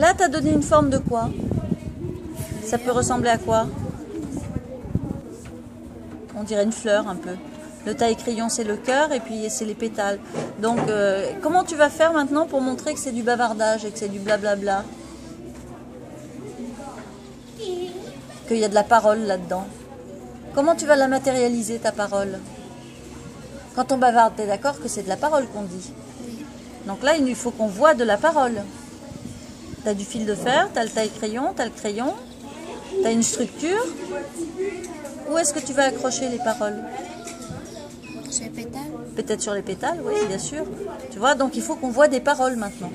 Là, tu as donné une forme de quoi? Ça peut ressembler à quoi? On dirait une fleur un peu. Le taille-crayon, c'est le cœur et puis c'est les pétales. Donc, euh, comment tu vas faire maintenant pour montrer que c'est du bavardage et que c'est du blablabla? Qu'il y a de la parole là-dedans Comment tu vas la matérialiser, ta parole? Quand on bavarde, t'es d'accord que c'est de la parole qu'on dit? Donc là, il faut qu'on voit de la parole. T'as du fil de fer, t'as le taille-crayon, t'as le crayon, t'as une structure. Où est-ce que tu vas accrocher les paroles? Sur les pétales Peut-être sur les pétales, oui, bien sûr. Tu vois, donc il faut qu'on voit des paroles maintenant.